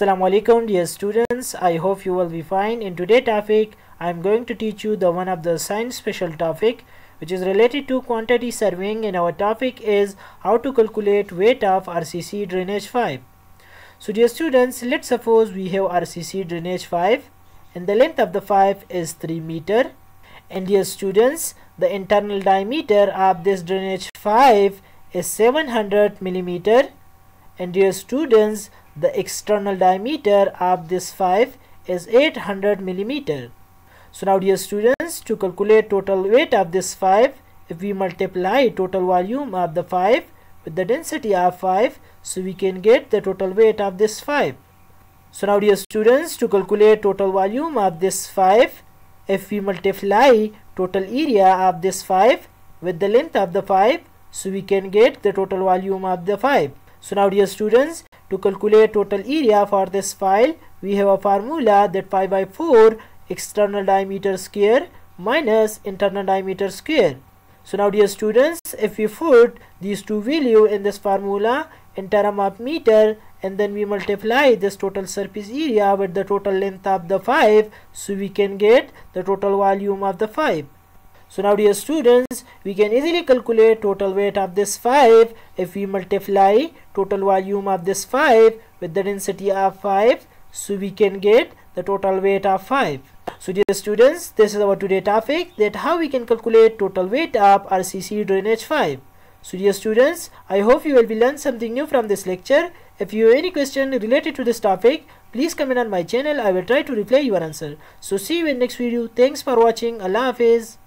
Assalamu alaikum dear students. I hope you will be fine. In today's topic I am going to teach you the one of the science special topic which is related to quantity surveying and our topic is how to calculate weight of RCC drainage pipe so dear students let's suppose we have RCC drainage pipe and the length of the pipe is 3 meter. And dear students the internal diameter of this drainage 5 is 700 millimeter. And dear students the external diameter of this pipe is 800 millimeter. So now dear students to calculate total weight of this pipe if we multiply total volume of the pipe with the density of pipe so we can get the total weight of this pipe. So now dear students to calculate total volume of this pipe if we multiply total area of this pipe with the length of the pipe so we can get the total volume of the pipe. So now dear students to calculate total area for this file, we have a formula that pi by 4 external diameter square minus internal diameter square. So now dear students, if we put these two value in this formula in term of meter and then we multiply this total surface area with the total length of the pipe so we can get the total volume of the pipe. So now dear students, we can easily calculate total weight of this pipe if we multiply total volume of this pipe with the density of pipe. So we can get the total weight of pipe. So dear students, this is our today topic that how we can calculate total weight of RCC drainage pipe. So dear students, I hope you will be learn something new from this lecture. If you have any question related to this topic, please comment on my channel. I will try to reply your answer. So see you in next video. Thanks for watching. Allah Hafiz.